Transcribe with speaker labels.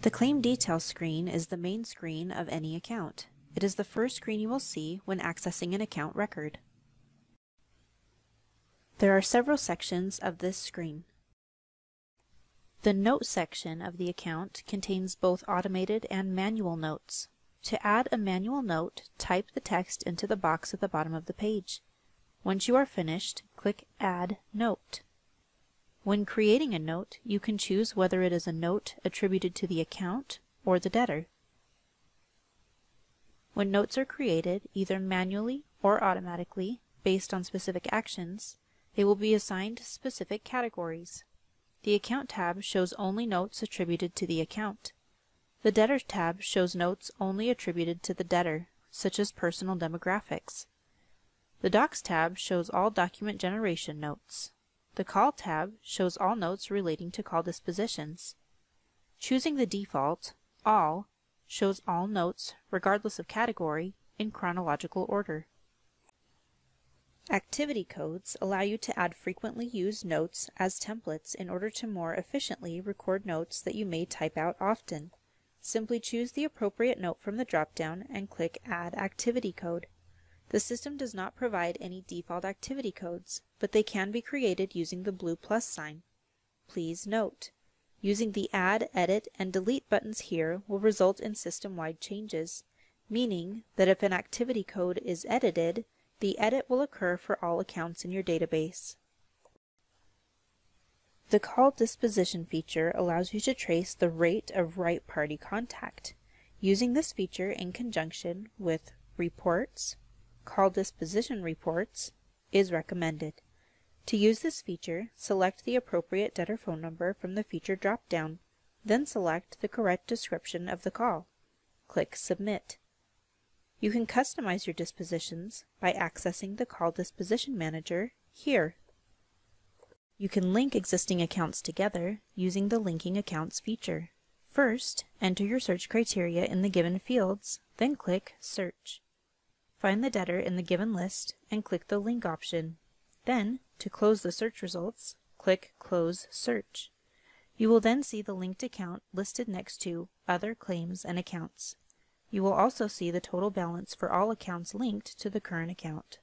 Speaker 1: The Claim Details screen is the main screen of any account. It is the first screen you will see when accessing an account record. There are several sections of this screen. The Note section of the account contains both automated and manual notes. To add a manual note, type the text into the box at the bottom of the page. Once you are finished, click Add Note. When creating a note, you can choose whether it is a note attributed to the account or the debtor. When notes are created, either manually or automatically, based on specific actions, they will be assigned specific categories. The Account tab shows only notes attributed to the account. The Debtor tab shows notes only attributed to the debtor, such as personal demographics. The Docs tab shows all document generation notes. The Call tab shows all notes relating to call dispositions. Choosing the default, All, shows all notes, regardless of category, in chronological order. Activity codes allow you to add frequently used notes as templates in order to more efficiently record notes that you may type out often. Simply choose the appropriate note from the dropdown and click Add Activity Code. The system does not provide any default activity codes, but they can be created using the blue plus sign. Please note, using the Add, Edit, and Delete buttons here will result in system-wide changes, meaning that if an activity code is edited, the edit will occur for all accounts in your database. The Call Disposition feature allows you to trace the rate of right party contact. Using this feature in conjunction with Reports, call disposition reports is recommended. To use this feature, select the appropriate debtor phone number from the feature drop-down, then select the correct description of the call. Click Submit. You can customize your dispositions by accessing the Call Disposition Manager here. You can link existing accounts together using the Linking Accounts feature. First, enter your search criteria in the given fields, then click Search. Find the debtor in the given list and click the Link option. Then, to close the search results, click Close Search. You will then see the linked account listed next to Other Claims and Accounts. You will also see the total balance for all accounts linked to the current account.